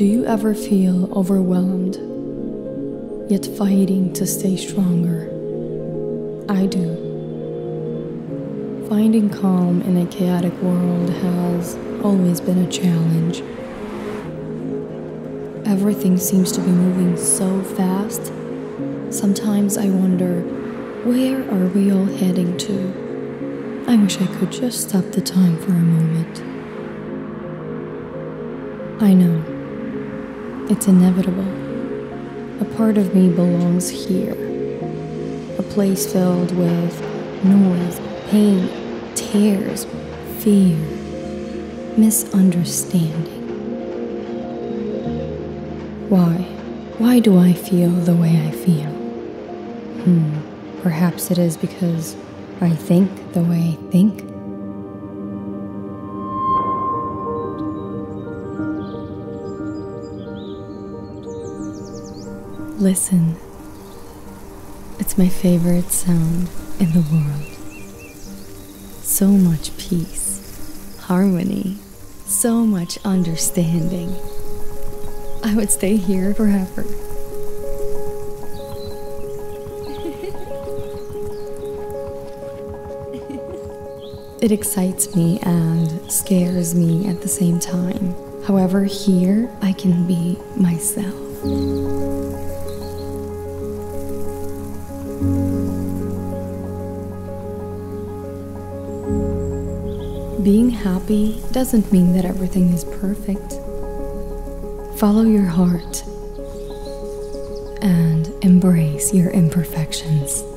Do you ever feel overwhelmed, yet fighting to stay stronger? I do. Finding calm in a chaotic world has always been a challenge. Everything seems to be moving so fast. Sometimes I wonder, where are we all heading to? I wish I could just stop the time for a moment. I know. It's inevitable. A part of me belongs here. A place filled with noise, pain, tears, fear, misunderstanding. Why? Why do I feel the way I feel? Hmm, perhaps it is because I think the way I think. Listen. It's my favorite sound in the world. So much peace, harmony, so much understanding. I would stay here forever. It excites me and scares me at the same time. However, here I can be myself. Being happy doesn't mean that everything is perfect. Follow your heart and embrace your imperfections.